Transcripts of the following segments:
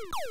you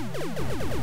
you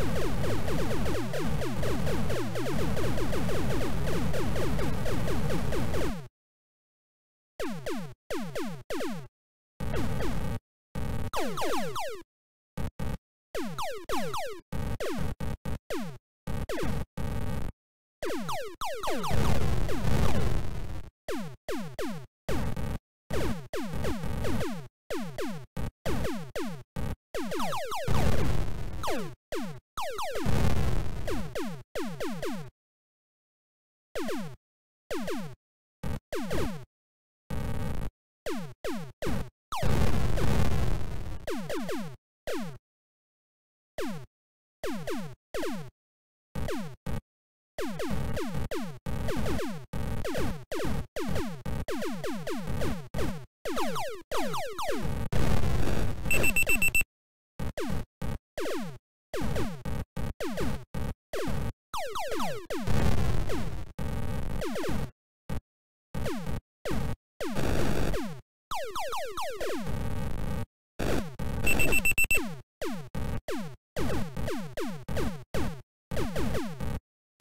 you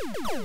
you.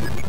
you